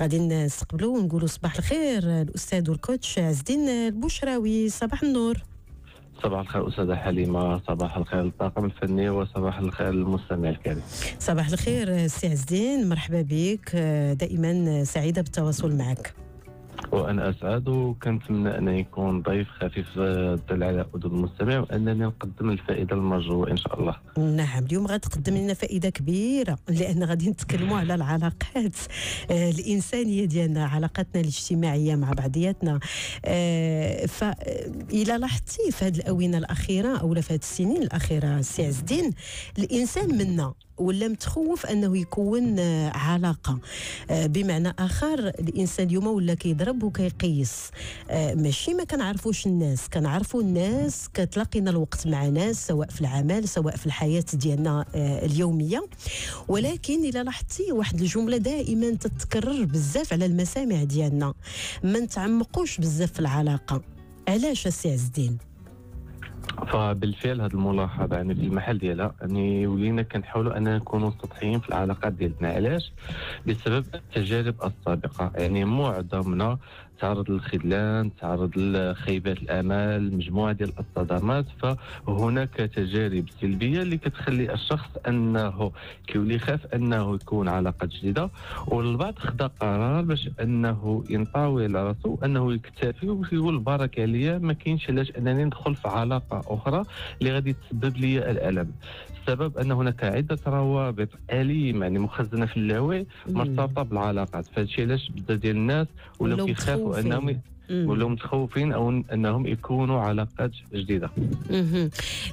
غادي نستقبلوا ونقولوا صباح الخير الأستاذ والكوتش عز الدين البشراوي صباح النور. صباح الخير أستاذة حليمة صباح الخير للطاقم الفني وصباح الخير للمستمع الكريم. صباح الخير سي عز الدين مرحبا بك دائما سعيدة بالتواصل معك. وأنا أسعد وكنتمنى أن يكون ضيف خفيف الظل على اذن المستمع وأنني نقدم الفائدة المرجوة إن شاء الله. نعم اليوم غتقدم لنا فائدة كبيرة لأن غادي نتكلموا على العلاقات آه الإنسانية ديالنا علاقاتنا الاجتماعية مع بعضياتنا آه فإذا لاحظتي في هذه الأونة الأخيرة أو في هذه السنين الأخيرة سي عز الدين الإنسان منا ولا متخوف أنه يكون علاقة. بمعنى آخر الإنسان اليوم ولا كيضرب وكيقيس. ماشي ما كنعرفوش الناس. كنعرفوا الناس كتلاقينا الوقت مع ناس سواء في العمل سواء في الحياة ديالنا اليومية. ولكن إلا لاحظتي واحد الجملة دائما تتكرر بزاف على المسامع ديالنا. ما نتعمقوش بزاف في العلاقة. علاش السي عز الدين فبالفعل هذه الملاحظة يعني في المحل ديالها يعني ولينا كنحاولوا أننا نكونوا سطحيين في العلاقات ديالنا. علاش؟ بسبب التجارب السابقة يعني معظمنا تعرض للخذلان تعرض لخيبات الأمال مجموعة ديال الصدمات فهناك تجارب سلبية اللي كتخلي الشخص أنه كيولي يخاف أنه يكون علاقة جديدة. والبعض خدا قرار باش أنه ينطوي على راسو أنه يكتفي ويقول البركة عليا ما كاينش علاش أنني ندخل في علاقة أخرى اللي غادي تسبب لي الألم. السبب أن هناك عدة روابط أليمة يعني مخزنة في اللاوعي مرتبطة بالعلاقات. فهادشي علاش بزاف ديال الناس ولاو كيخافوا انهم ولاو متخوفين أو إنهم يكونوا علاقات جديدة.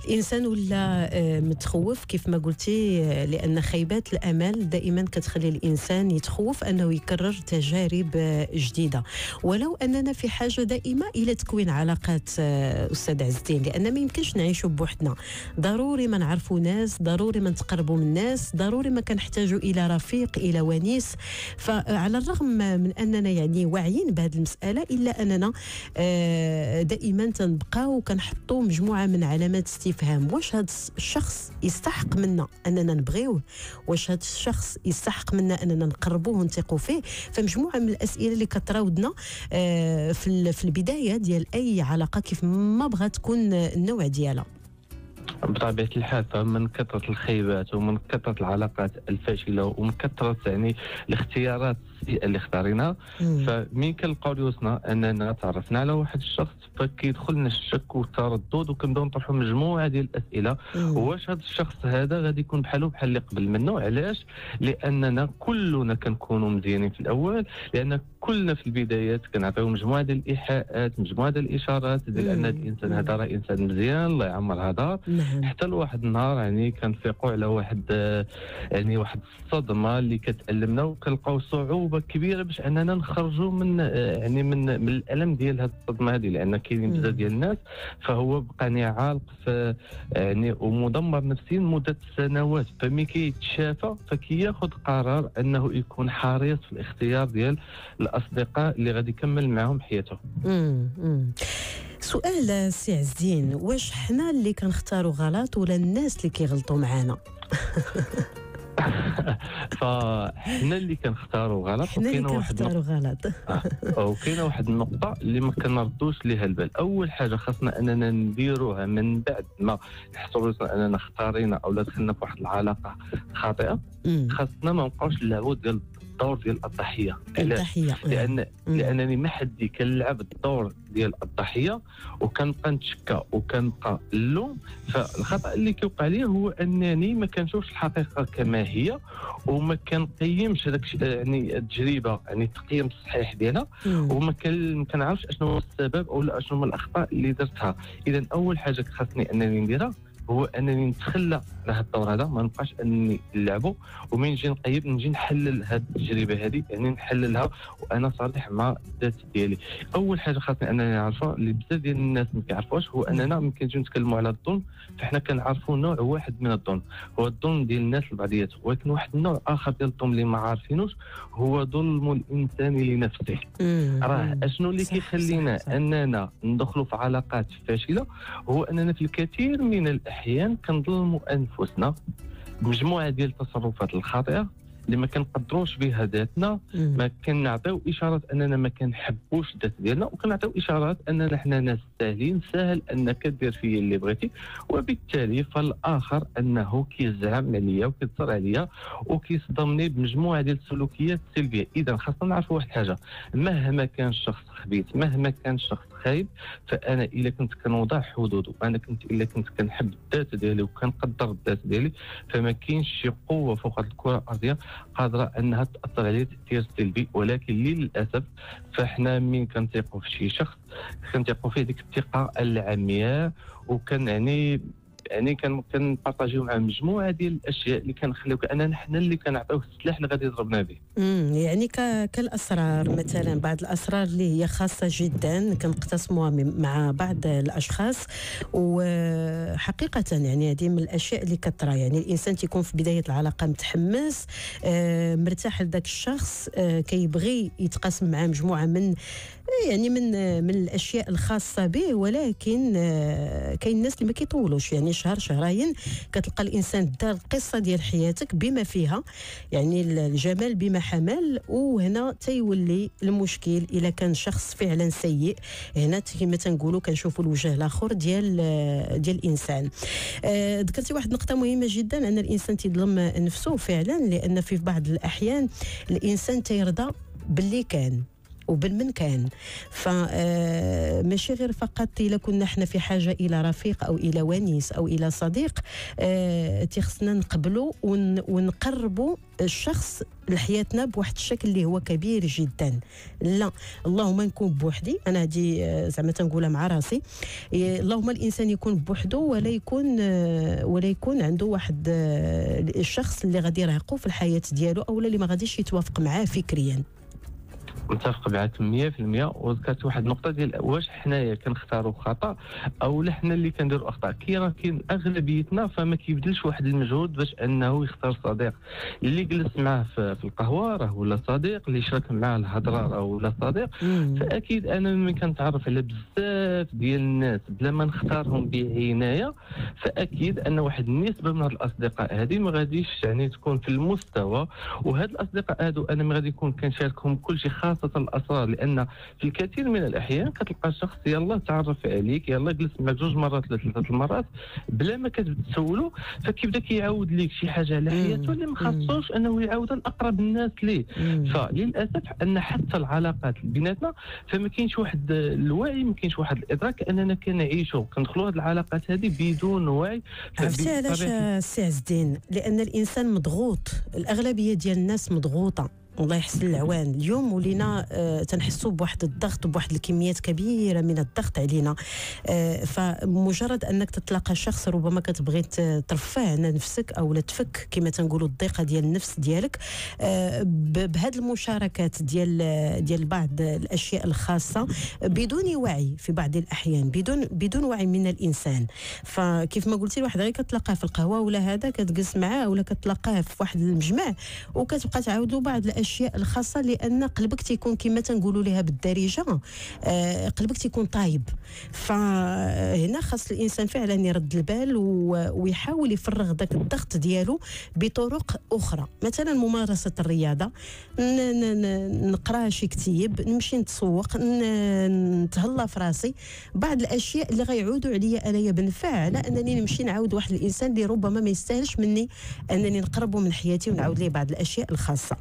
الإنسان ولا متخوف؟ كيف ما قلتي لأن خيبات الأمل دائما كتخلي الإنسان يتخوف أنه يكرر تجارب جديدة. ولو أننا في حاجة دائمة إلى تكوين علاقات أستاذ عز الدين لأن ما يمكنش نعيشوا بوحدنا. ضروري ما نعرفوا ناس ضروري ما نتقربوا من الناس ضروري ما كنحتاجوا إلى رفيق إلى ونيس. فعلى الرغم من أننا يعني واعيين بهذه المسألة إلا أننا دائما تنبقاو كنحطوا مجموعة من علامات استفهام. واش هذا الشخص يستحق منا أننا نبغيوه؟ واش هذا الشخص يستحق منا أننا نقربوه ونثقوا فيه؟ فمجموعة من الأسئلة اللي كتراودنا في في البداية ديال أي علاقة كيف ما بغات تكون النوع ديالها. بطبيعة الحال فمن كثرة الخيبات ومن كثرة العلاقات الفاشلة ومن كثرة يعني الاختيارات اللي اختارينها فمين كنلقاو ريوسنا أننا تعرفنا على واحد الشخص فكيدخل لنا الشك والتردد وكنبدأو نطرحوا مجموعة ديال الأسئلة. واش هذا الشخص هذا غادي يكون بحاله بحال اللي قبل منه؟ علاش؟ لأننا كلنا كنكونوا مزيانين في الأول لأن كلنا في البدايات كنعطيو مجموعة ديال الإيحاءات مجموعة ديال الإشارات ديال أن الإنسان هذا راه إنسان مزيان الله يعمر هذا. حتى لواحد النهار يعني كنفيقوا على واحد يعني واحد الصدمة اللي كتألمنا وكنلقاو صعوبة كبيرة باش أننا نخرجوا من يعني من من الألم ديال هذه الصدمة هذه لأن كاينين بزاف ديال الناس فهو بقى عالق في يعني ومدمر نفسيا مدة سنوات فمي كيتشافى فكياخذ قرار أنه يكون حريص في الاختيار ديال الأصدقاء اللي غادي يكمل معهم حياته. سؤال سي عز الدين واش حنا اللي كنختاروا غلط ولا الناس اللي كيغلطوا معانا؟ فحنا اللي كنختاروا غلط حنا اللي كنختاروا غلط. آه. وكاينة واحد النقطة اللي ما كنردوش ليها البال. أول حاجة خاصنا أننا نديروها من بعد ما نحسوا أننا اختارينا أو دخلنا في واحد العلاقة خاطئة خاصنا ما نبقاوش نلعبوا ديال الدور ديال الضحية. الضحية لأن لأنني ما حدي كنلعب الدور ديال الضحية وكنبقى نتشكى وكنبقى اللوم فالخطأ اللي كيوقع لي هو أنني ما كنشوفش الحقيقة كما هي وما كنقيمش هذاك يعني التجربة يعني التقييم الصحيح ديالها. وما كنعرفش أشنو هو السبب أو أشنو هما الأخطاء اللي درتها. اذا أول حاجة خاصني أنني نديرها هو أنني نتخلى على هذا الدور هذا ما نبقاش أنني نلعبه ومن نجي نقيب نجي نحلل هذه التجربة هذه يعني نحللها وأنا صريح مع الذات ديالي. أول حاجة خاصني أنني نعرفها اللي بزاف ديال الناس ما كيعرفوهاش هو أننا ملي كنجيو نتكلموا على الظلم فحنا كنعرفوا نوع واحد من الظلم. هو الظلم ديال الناس لبعضياتهم ولكن واحد النوع آخر ديال الظلم اللي ما عارفينوش هو ظلم الإنسان لنفسه. راه أشنو اللي كيخلينا أننا ندخلوا في علاقات فاشلة؟ هو أننا في الكثير من الاحيان كنظلموا انفسنا بمجموعة ديال التصرفات الخاطئة اللي ما كنقدروش بها ذاتنا ما كنعطيو إشارات أننا ما كنحبوش الذات ديالنا وكنعطيو إشارات أننا حنا ناس ساهلين سهل أنك دير فيا اللي بغيتي وبالتالي فالآخر أنه كيزعم عليا وكيتصر عليا وكيصدمني بمجموعة ديال السلوكيات السلبية. اذا خاصنا نعرفوا واحد الحاجة مهما كان الشخص خبيث مهما كان الشخص خايب فأنا إلا كنت كنوضع حدود وأنا كنت إلا كنت كنحب الذات ديالي وكنقدر الذات ديالي فما كاينش شي قوة فوق هذه الكرة الأرضية قادرة أنها تأثر عليه تأثير سلبي. ولكن للأسف فإحنا من كنثيقوا في شي شخص كنثيقوا فيه ديك الثقة العمياء وكان يعني يعني كنبارطاجيو مع مجموعة ديال الأشياء اللي كنخليو كاننا حنا اللي كنعطيوه السلاح اللي غادي يضربنا به. يعني كالأسرار مثلا بعض الأسرار اللي هي خاصة جدا كنقتسموها مع بعض الأشخاص. وحقيقه يعني هذه من الأشياء اللي كثرة يعني الإنسان تيكون في بداية العلاقة متحمس آه مرتاح لذاك الشخص آه كيبغي يتقاسم معاه مجموعة من يعني من من الأشياء الخاصة به ولكن آه كاين الناس اللي ما كيطولوش. يعني شهر شهرين كتلقى الإنسان دار القصة ديال حياتك بما فيها يعني الجمال بما حمل وهنا تيولي المشكل اذا كان شخص فعلا سيء. هنا كما تنقولوا كنشوفوا الوجه الآخر ديال ديال الإنسان. آه ذكرتي واحد النقطه مهمة جدا أن الإنسان تيظلم نفسه فعلا لأن في بعض الأحيان الإنسان تيرضى باللي كان. وبالمن كان. فماشي آه، غير فقط إلا كنا إحنا في حاجة إلى رفيق أو إلى ونيس أو إلى صديق آه، تيخصنا نقبلوا ونقربوا الشخص لحياتنا بواحد الشكل اللي هو كبير جدا. لا اللهم نكون بوحدي. أنا هذه آه، زعما تنقولها مع راسي. اللهم الإنسان يكون بوحده ولا يكون ولا يكون عنده واحد الشخص اللي غادي يرهقه في الحياة ديالو أو اللي ما غاديش يتوافق معاه فكريا. متفق معك 100% وذكرت واحد النقطة ديال واش حنايا كنختاروا خطأ أو لا حنا اللي كنديروا أخطاء. كي راه كاين أغلبيتنا فما كيبذلش واحد المجهود باش أنه يختار صديق. اللي جلس معاه في القهوة راه ولا صديق. اللي شارك معاه الهضرة راه ولا صديق. فأكيد أنا ملي كنتعرف على بزاف ديال الناس بلا ما نختارهم بعنايه فأكيد أن واحد النسبة من هاد الأصدقاء هذه ما غاديش يعني تكون في المستوى. وهاد الأصدقاء هادو أنا ما غادي يكون كنشاركهم كل شيء خاص خاصه الاسرار لأن في الكثير من الأحيان كتلقى شخص يلا تعرف عليك يلا جلس معك جوج مرات ثلاثة المرات بلا ما كتسولو فكيبدا كيعاود لك شي حاجة على حياته اللي ما خاصوش أنه يعاودها لأقرب الناس ليه. فللأسف أن حتى العلاقات بيناتنا فما كاينش واحد الوعي ما كاينش واحد الإدراك أننا كنعيشوا كندخلوا هذه العلاقات هذه بدون وعي. عرفتي علاش السي عز الدين لأن الإنسان مضغوط الأغلبية ديال الناس مضغوطة. الله يحسن العوان. اليوم ولينا آه تنحسوا بواحد الضغط بواحد الكميات كبيرة من الضغط علينا. آه فمجرد أنك تتلاقى شخص ربما كتبغي ترفع عن نفسك أو تفك كما تنقولوا الضيقة ديال النفس ديالك آه بهذه المشاركات ديال ديال بعض الأشياء الخاصة بدون وعي في بعض الأحيان بدون بدون وعي من الإنسان. فكيف ما قلتي واحد غير كتلاقاه في القهوة ولا هذا كتجلس معاه ولا كتلاقاه في واحد المجمع وكتبقى تعاود له بعض الأشياء الأشياء الخاصة لأن قلبك تيكون كما تنقولوا لها بالدارجة. آه قلبك تيكون طايب. فهنا خاص الإنسان فعلا يرد البال ويحاول يفرغ ذاك الضغط ديالو بطرق أخرى. مثلا ممارسة الرياضة. نقرأ شي كتيب نمشي نتسوق نتهلا في راسي. بعض الأشياء اللي غيعودوا عليا أنايا بالنفع على أنني نمشي نعاود واحد الإنسان اللي ربما ما يستاهلش مني أنني نقربه من حياتي ونعاود ليه بعض الأشياء الخاصة.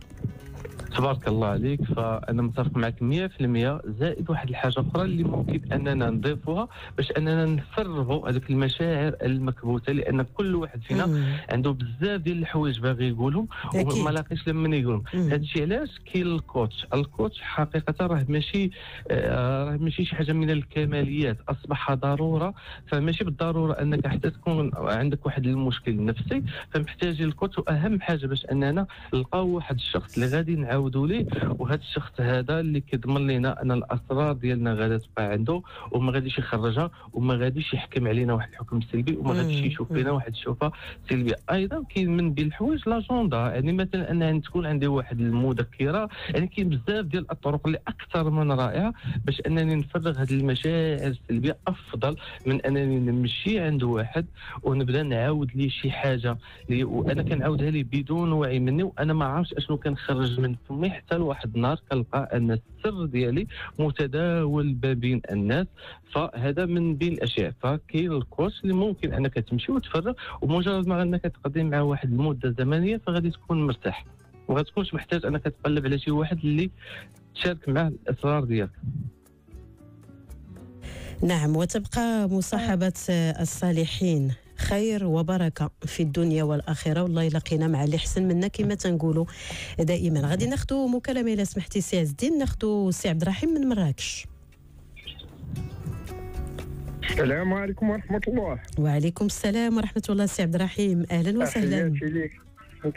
تبارك الله عليك. فأنا متفق معك 100% زائد واحد الحاجة أخرى اللي ممكن أننا نضيفوها باش أننا نفرغوا هذوك المشاعر المكبوتة لأن كل واحد فينا مم. عنده بزاف ديال الحوايج باغي يقولهم وما لاقيش لما يقولهم. هذا الشيء علاش كاين الكوتش. الكوتش حقيقة راه ماشي آه، راه ماشي شي حاجة من الكماليات. أصبح ضرورة. فماشي بالضرورة أنك حتى تكون عندك واحد المشكل نفسي فمحتاج الكوتش. وأهم حاجة باش أننا نلقاو واحد الشخص اللي غادي نعاود كنعاودوا ليه وهذا الشخص هذا اللي كيضمن لنا أن الأسرار ديالنا غادا تبقى عنده وما غاديش يخرجها وما غاديش يحكم علينا واحد الحكم سلبي وما غاديش يشوف فينا واحد الشوفة سلبية. أيضا كاين من بين الحوايج لاجوندا يعني مثلا ان تكون عندي واحد المذكرة يعني كاين بزاف ديال الطرق اللي أكثر من رائعة باش أنني نفرغ هذه المشاعر السلبية أفضل من أنني نمشي عند واحد ونبدأ نعاود ليه شي حاجة وأنا كنعاودها ليه بدون وعي مني وأنا ما عارفش أشنو كنخرج من فمي حتى لواحد النهار كنلقى أن السر ديالي متداول بين الناس. فهذا من بين الاشياء فكاين الكورس اللي ممكن أنك تمشي وتفرغ ومجرد ما أنك تقضي مع واحد المدة زمنية فغادي تكون مرتاح. وما تكونش محتاج أنك تقلب على شي واحد اللي تشارك معه الاسرار ديالك. نعم وتبقى مصاحبة الصالحين. خير وبركة في الدنيا والآخرة والله لقينا مع اللي حسن منا كما تنقولوا دائما. غادي ناخذوا مكالمة إذا سمحتي سي عز الدين ناخذوا سي عبد الرحيم من مراكش. السلام عليكم ورحمة الله. وعليكم السلام ورحمة الله سي عبد الرحيم. أهلا وسهلا. تحياتي ليك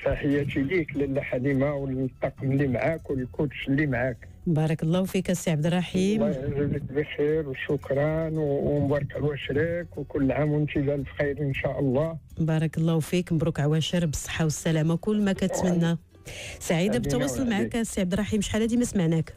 تحياتي ليك لاله حليمة والطاقم اللي معاك والكوتش اللي معاك. بارك الله فيك السي عبد الرحيم. الله يجزيك بخير وشكرا ومبارك عواشرك وكل عام وانت بالف خير إن شاء الله. بارك الله فيك مبروك عواشر بالصحه والسلامة كل ما كتمنى. سعيدة بالتواصل معك السي عبد الرحيم شحال هذه ما سمعناك؟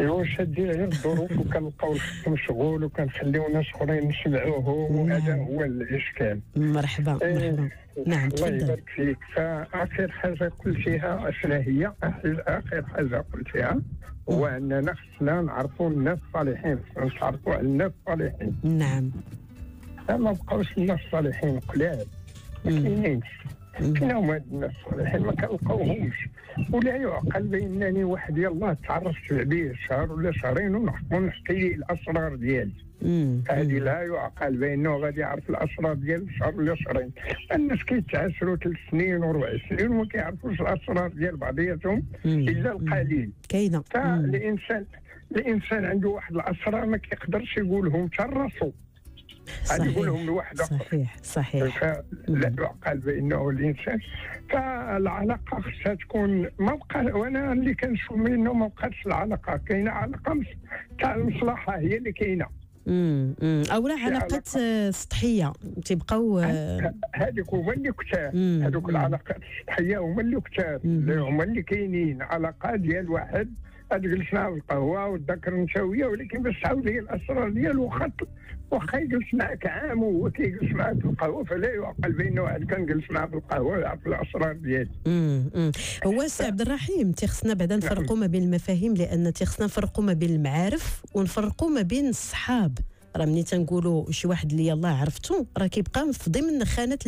أيوا شادين غير الظروف وكنلقاو الخط مشغول وكنخليو ناس اخرين نسمعوهم وهذا نعم. هو الإشكال. مرحبا إيه، مرحبا. نعم الله يبارك فيك. فآخر حاجة قلتيها اشنا هي؟ آخر حاجة قلتيها. هو اننا خصنا نعرفوا الناس الصالحين نتعرفوا على الناس الصالحين. نعم. ما بقاوش الناس الصالحين قلال ما كاينينش. فين هما هاد الناس الصالحين ما كنلقاوهمش. ولا يعقل بانني واحد يلاه تعرفت به شهر ولا شهرين ونحكي ليه الأسرار ديالي. هذه لا يعقل بأنه غادي يعرف الأسرار ديال شهر ولا شهرين. الناس كيتعاشروا ثلاث سنين وربع سنين وما كيعرفوش الأسرار ديال بعضياتهم إلا القليل. كاينة. فالانسان الانسان عنده واحد الأسرار ما كيقدرش يقولهم حتى راسو يقولهم لواحد صحيح صحيح. لا يعقل بإنه الإنسان. فالعلاقة خصها تكون ما بقى وأنا اللي كنشوف منه ما بقاتش العلاقة. كاينة علاقة تاع المصلحة هي اللي كاينة. امم اولا علاقات سطحية. تيبقاو هذوك هما اللي كثار هذوك العلاقات السطحية هما اللي كثار هما اللي كاينين. علاقات ديال واحد تجلس معاه في القهوة وتذكر نشاويه ولكن باش تعاود لي الاسرار ديالو خط واخا يجلس معك عام وهو كيجلس معك في القهوة فلا يعقل بأنه واحد كان جلس معاه في القهوة يعرف الاسرار ديالي. هو سي عبد الرحيم تيخصنا بعدا نفرقوا ما بين المفاهيم لأن تيخصنا نفرقوا ما بين المعارف ونفرقوا ما بين الصحاب. راه ملي تنقولوا شي واحد اللي يلاه عرفتو راه كيبقى في ضمن خانة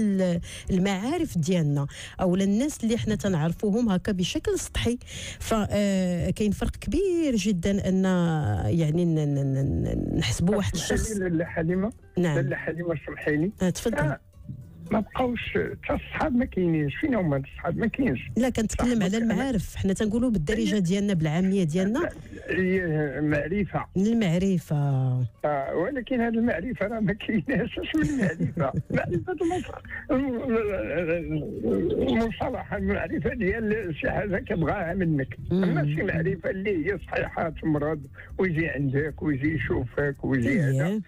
المعارف ديالنا. أو الناس اللي حنا تنعرفوهم هكا بشكل سطحي. فكاين فرق كبير جدا أن يعني نحسبوا واحد الشخص. حليمة؟ نعم. حليمة سمحي لي. آه، تفضل. ما بقاوش حتى الصحاب ما كاينينش. فين هما الصحاب؟ ما كاينش. لا كنتكلم على المعارف. حنا تنقولوا بالدارجه ديالنا بالعامية ديالنا. هي معرفة. المعرفه آه ولكن هذه المعرفة راه ما كايناش. اش من معرفة؟ معرفة المصطلح المعرفة ديال شي حاجة كتبغاها منك. أما شي معرفة اللي هي صحيحة تمرض ويجي عندك ويجي يشوفك ويجي هذا.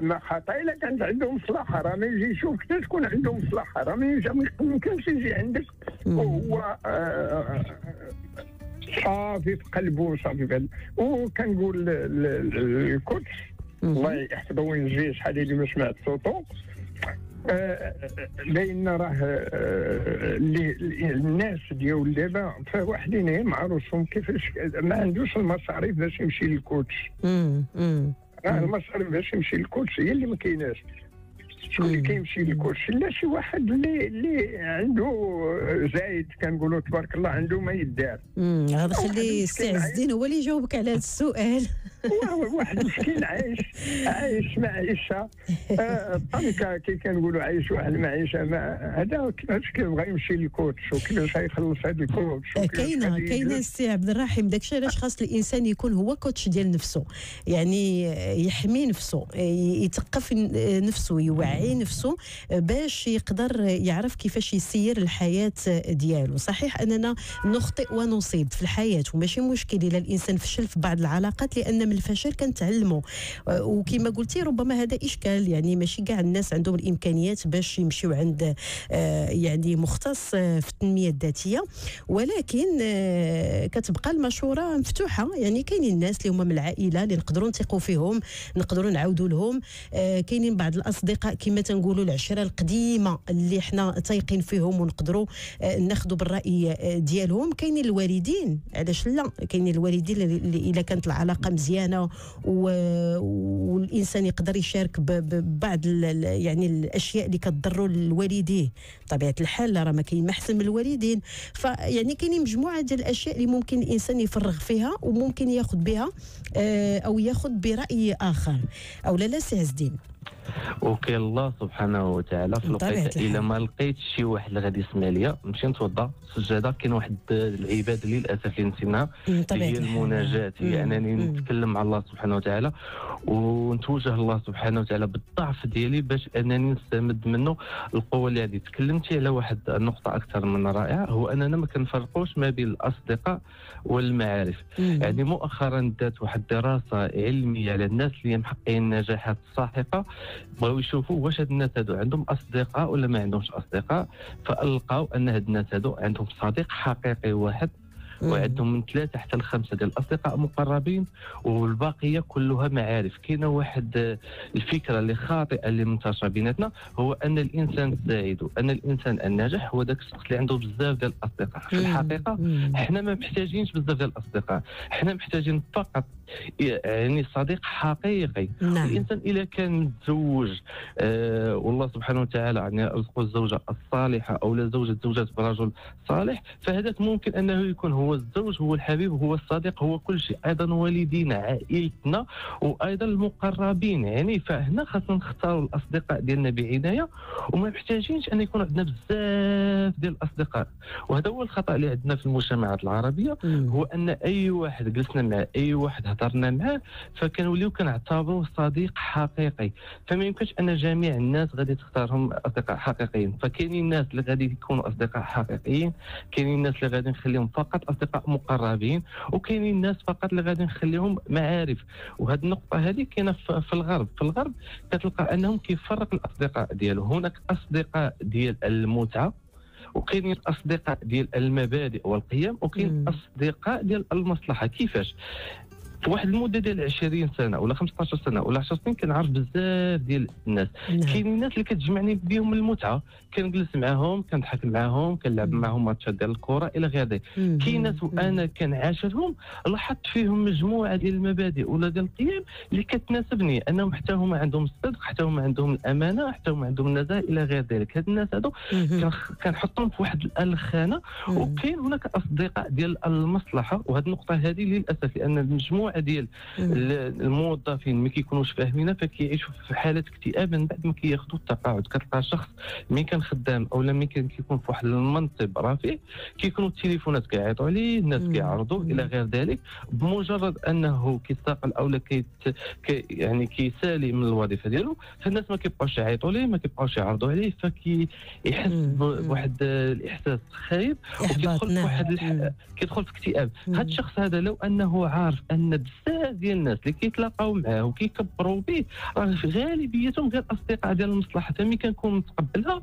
ما خطا إلا كانت عندهم مصلحة. راه ما يجي يشوف كيفاش تكون عندهم مصلحة. راه ما يمكنش يجي عندك. وهو آه، صافي في قلبه صافي في وكنقول الكوتش الله يحفظه وينجيه شحال اللي ما سمعت صوته. لأن راه آه، الناس ديال دابا فواحدين معروفهم كيفاش ما عندوش المصاريف باش يمشي للكوتش. راه المصاريف باش يمشي لل coach هي اللي ما كايناش. اللي كيمشي لل coach لا شي واحد اللي اللي عنده زايد كنقولوا تبارك الله عنده ما يدار. هذا خلي السي عز الدين هو اللي يجاوبك على هذا السؤال. واحد مسكين عايش عايش معيشة. طنكة كي كنقولوا عايش واحد المعيشة هذا كيفاش كيبغى يمشي لل coach وكيفاش غيخلص هذا ال coach؟ كاينة كاينة السي عبد الرحيم داكشي علاش خاص الإنسان يكون هو coach ديال نفسه. يعني يحمي نفسه يثقف نفسه يوعي. نفسه باش يقدر يعرف كيفاش يسير الحياة ديالو. صحيح أننا نخطئ ونصيب في الحياة وماشي مشكل الا الإنسان فشل في بعض العلاقات لأن من الفشل كنتعلموا. وكما قلتي ربما هذا إشكال يعني ماشي كاع الناس عندهم الإمكانيات باش يمشيو عند آه، يعني مختص في التنمية الذاتية. ولكن آه، كتبقى المشورة مفتوحة. يعني كاينين الناس اللي هما من العائلة اللي نقدروا نثقوا فيهم نقدروا نعاودوا لهم. آه، كاينين بعض الأصدقاء كما تنقولوا العشرة القديمة اللي حنا تايقين فيهم ونقدروا ناخذوا بالرأي ديالهم. كاينين الوالدين علاش لا؟ كاينين الوالدين اللي اذا كانت العلاقة مزيانة والإنسان يقدر يشارك ببعض يعني الأشياء اللي كتضروا لوالديه بطبيعة الحال راه ما كاين ما احسن من الوالدين. فيعني كاينين مجموعة ديال الأشياء اللي ممكن الإنسان يفرغ فيها وممكن ياخذ بها آه، أو ياخذ برأي آخر. أو لا لا سي عز الدين وكاين الله سبحانه وتعالى في الوقت إلا ما لقيت شي واحد اللي غادي يسمع ليا نمشي نتوضا سجادة كاين واحد العباده اللي للأسف اللي نسيناها هي المناجاة هي أنني نتكلم مع الله سبحانه وتعالى. ونتوجه الله سبحانه وتعالى بالضعف ديالي باش أنني نستمد منه القوة اللي هذه تكلمتي على واحد النقطه أكثر من رائعة هو أننا ما كنفرقوش ما بين الأصدقاء والمعارف. يعني مؤخرا دات واحد الدراسه علمية على الناس اللي محققين النجاحات الساحقه بغاو يشوفوا واش هاد الناس هادو عندهم أصدقاء ولا ما عندهمش أصدقاء فلقاو أن هاد الناس هادو عندهم صديق حقيقي واحد وعندهم من ثلاثة حتى لخمسة ديال الأصدقاء مقربين والباقية كلها معارف. كاينة واحد الفكرة اللي خاطئة اللي منتشرة بيناتنا هو أن الإنسان السعيد وأن الإنسان الناجح هو ذاك الشخص اللي عنده بزاف ديال الأصدقاء. في الحقيقة إحنا ما محتاجينش بزاف ديال الأصدقاء. إحنا محتاجين فقط يعني صديق حقيقي. نعم. الإنسان اذا كان متزوج آه والله سبحانه وتعالى يعني رزق الزوجة الصالحة أو لا زوجة زوجات برجل صالح فهذاك ممكن أنه يكون هو الزوج هو الحبيب هو الصديق هو كل شيء. أيضا والدينا عائلتنا وأيضا المقربين. يعني فهنا خاصنا نختاروا الأصدقاء ديالنا بعنايه وما محتاجينش أن يكون عندنا بزاف ديال الأصدقاء. وهذا هو الخطأ اللي عندنا في المجتمعات العربية هو أن أي واحد جلسنا مع أي واحد هضرنا معاه فكنوليو كنعتبروه صديق حقيقي. فما يمكنش أن جميع الناس غادي تختارهم أصدقاء حقيقيين. فكاينين الناس اللي غادي يكونوا أصدقاء حقيقيين كاينين الناس اللي غادي نخليهم فقط اصدقاء مقربين وكاينين الناس فقط اللي غادي نخليهم معارف. وهذه النقطة هذه كاينة في الغرب. في الغرب كتلقى أنهم كيفرق الأصدقاء ديالو هناك أصدقاء ديال المتعة وكاينين الاصدقاء ديال المبادئ والقيم وكاين أصدقاء ديال المصلحة. كيفاش؟ واحد المدة ديال 20 سنة ولا 15 سنة ولا 10 سنين كنعرف بزاف ديال الناس. نعم. كاين الناس اللي كتجمعني بهم المتعة. كنجلس معاهم كنضحك معاهم كنلعب معاهم ماتشات ديال الكرة إلى غير. ذلك كاين ناس وأنا كنعاشرهم لاحظت فيهم مجموعة ديال المبادئ ولا ديال القيم اللي كتناسبني. أنهم حتى هما عندهم الصدق حتى هما عندهم الأمانة حتى هما عندهم النزاهه إلى غير ذلك. هاد الناس هادو كنحطهم في واحد الخانه وكاين هناك أصدقاء ديال المصلحة. وهذه النقطة هذه للأسف لأن المجموعة ديال الموظفين ما كيكونوش فاهمينها فكيعيشوا في حالة اكتئاب من بعد ما كياخذوا التقاعد. كتلقى شخص ملي كان خدام أو ملي كان كيكون في واحد المنصب رفيع كيكونوا التليفونات كيعيطوا عليه الناس كيعرضوا إلى غير ذلك بمجرد أنه كيستقل أو لا كي يعني كيسالي من الوظيفة ديالو فالناس ما كيبقاوش يعيطوا ليه ما كيبقاوش يعرضوا عليه فكيحس بواحد الإحساس خايب وكيدخل في واحد. كيدخل في اكتئاب. هذا الشخص هذا لو أنه عارف أن بزاف ديال الناس اللي كيتلاقاو معاه وكيكبروا به. راه غالبيتهم غير أصدقاء ديال المصلحة. فمي كنكون متقبلها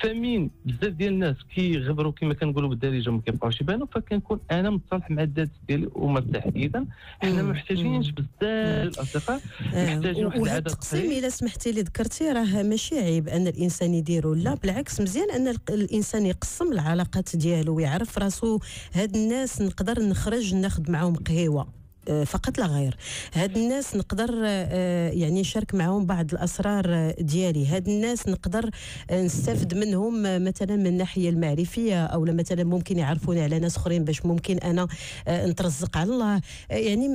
فمين بزاف ديال الناس كيغبروا كما كنقولوا بالدارجة وما كيبقاوش يبانوا فكنكون أنا متصالح مع الذات ديالي ومرتاح اذا حنا ما محتاجينش بزاف الأصدقاء محتاجين واحد العدد التقسيم إلا سمحتي لي ذكرتي راه ماشي عيب أن الإنسان يديرو لا بالعكس مزيان أن الإنسان يقسم العلاقات ديالو ويعرف راسو. هاد الناس نقدر نخرج ناخذ معاهم قهيوه فقط لا غير. هاد الناس نقدر آه، يعني نشارك معهم بعض الأسرار ديالي. هاد الناس نقدر نستافد منهم مثلا من الناحية المعرفية أو مثلا ممكن يعرفوني على ناس أخرين باش ممكن أنا نترزق على الله. يعني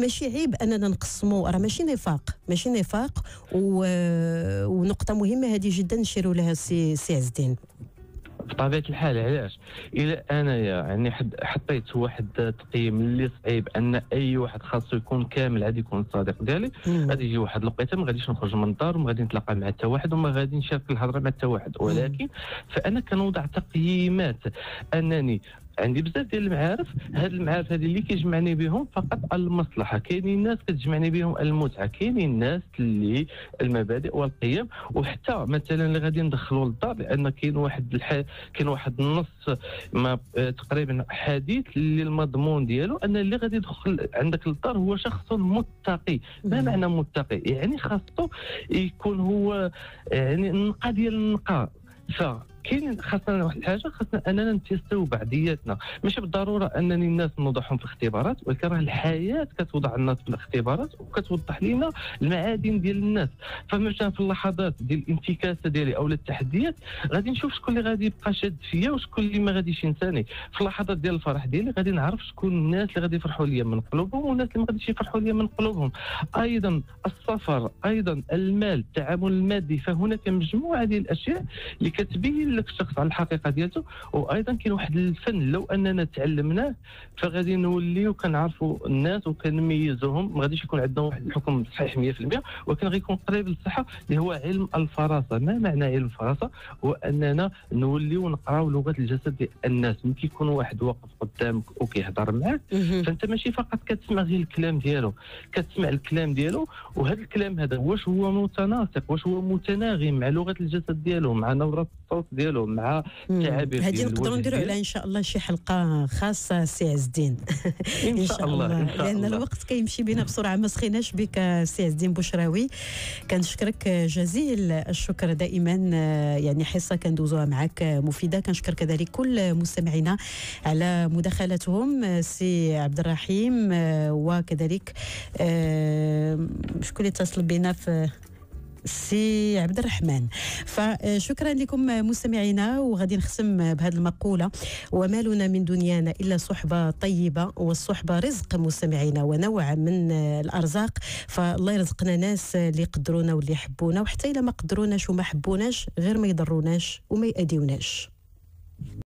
ماشي عيب أننا نقسموا راه ماشي نفاق ماشي نفاق ونقطة مهمة هذه جدا نشيروا لها سي سي عز الدين بطبيعة الحال علاش؟ إلى أنايا يعني حطيت واحد تقييم اللي صعيب أن أي واحد خاصو يكون كامل غادي يكون الصديق ديالي غادي يجي واحد الوقيته ما غاديش نخرج من الدار وما غادي نتلاقى مع حتى واحد وما غادي نشارك الهضرة مع حتى واحد. ولكن فأنا كنوضع تقييمات أنني عندي بزاف ديال المعارف هاد المعارف هذه اللي كيجمعني بهم فقط المصلحة. كاينين الناس كتجمعني بهم المتعة كاينين الناس اللي المبادئ والقيم. وحتى مثلا اللي غادي ندخلوا للدار لأن كاين واحد الح... كاين واحد النص ما تقريبا حديث اللي المضمون ديالو أن اللي غادي يدخل عندك للدار هو شخص متقي. ما معنى متقي؟ يعني خاصو يكون هو يعني النقا ديال النقا ف كاين خاصنا واحد الحاجة خاصنا أننا نتيستو بعضياتنا. ماشي بالضرورة أنني الناس نوضعهم في الاختبارات ولكن راه الحياة كتوضع الناس في الاختبارات وكتوضح لنا المعادن ديال الناس. فمثلا في اللحظات ديال الانتكاسة ديالي أو التحديات غادي نشوف شكون اللي غادي يبقى شاد فيا وشكون اللي ما غاديش ينساني. في اللحظات ديال الفرح ديالي غادي نعرف شكون الناس اللي غادي يفرحوا ليا من قلوبهم والناس اللي ما غاديش يفرحوا ليا من قلوبهم. أيضا السفر أيضا المال التعامل المادي. فهناك مجموعة ديال الأشياء اللي كتبين لك الشخص على الحقيقة ديالته وأيضا كاين واحد الفن لو أننا تعلمناه فغادي نوليو كنعرفوا الناس وكنميزوهم. ما غاديش يكون عندنا واحد الحكم صحيح 100% ولكن غيكون قريب للصحة اللي هو علم الفراسة. ما معنى علم الفراسة؟ هو أننا نوليو نقراو لغة الجسد ديال الناس. ملي كيكون واحد واقف قدامك وكيهضر معك فأنت ماشي فقط كتسمع غير الكلام ديالو. كتسمع الكلام ديالو وهذا الكلام هذا واش هو متناسق؟ واش هو متناغم مع لغة الجسد ديالو مع نبرة الصوت ديالو مع التعابير هذه نقدروا نديروا عليها إن شاء الله شي حلقة خاصة سي عز الدين إن شاء الله, إن شاء لأن الله. الوقت كيمشي بنا بسرعة. ما سخيناش بك سي عز الدين بشراوي كنشكرك جزيل الشكر دائما. يعني حصة كندوزوها معك مفيدة. كنشكر كذلك كل مستمعينا على مداخلتهم سي عبد الرحيم وكذلك شكون اللي اتصل بنا في سي عبد الرحمن. فشكرا لكم مستمعينا وغادي نختم بهذه المقولة. وما لنا من دنيانا إلا صحبة طيبة والصحبه رزق مستمعينا ونوع من الأرزاق. فالله يرزقنا ناس اللي يقدرونا واللي يحبونا وحتى إلا ما قدروناش وما حبوناش غير ما يضروناش وما يأذيوناش.